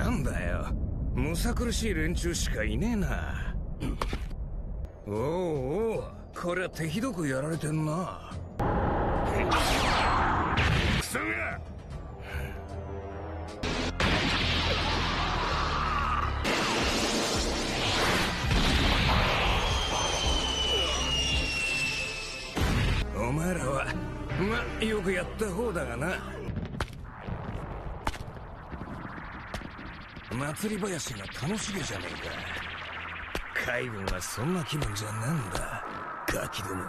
なんだよ。むさ苦しい連中しかいねえな。おうおうこりゃ手ひどくやられてんな。クソが。お前らはまよくやった方だがな祭り林が楽しげじゃねえか。海軍はそんな気分じゃなんだ。ガキども。